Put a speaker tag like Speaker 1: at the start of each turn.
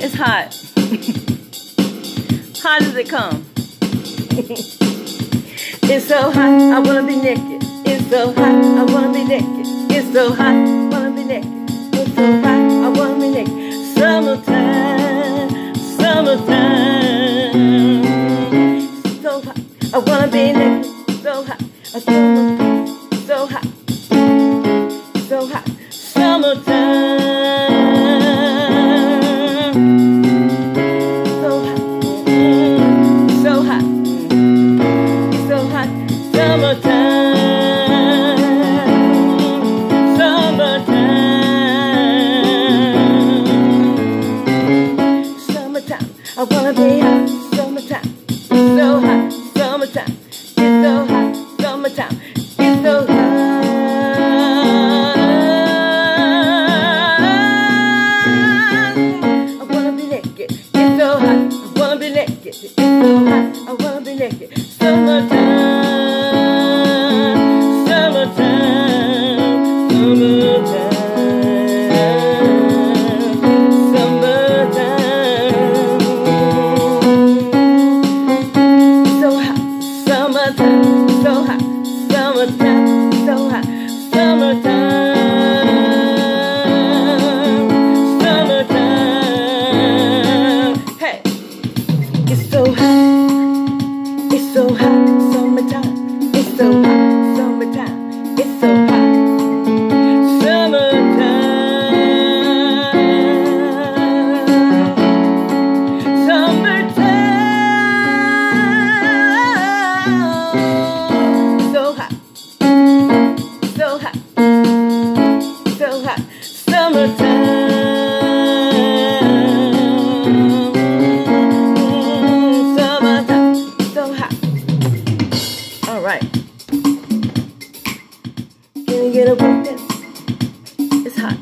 Speaker 1: It's hot. hot as it come. it's so hot, I wanna be naked. It's so hot, I wanna be naked. It's so hot, I wanna be naked. It's so hot, I wanna be naked. Summertime, summertime. So hot, I wanna be naked. So hot, I so hot, so hot, I wanna be hot, summertime. It's so hot, summertime. It's so hot, summertime. It's so hot. I wanna be naked. It's so hot. I wanna be naked. It's so hot. I wanna be naked. Summertime, summertime, so hot, summertime, so hot, summertime, hot, summertime. Mm, so hot. All right. Can you get a? It's hot.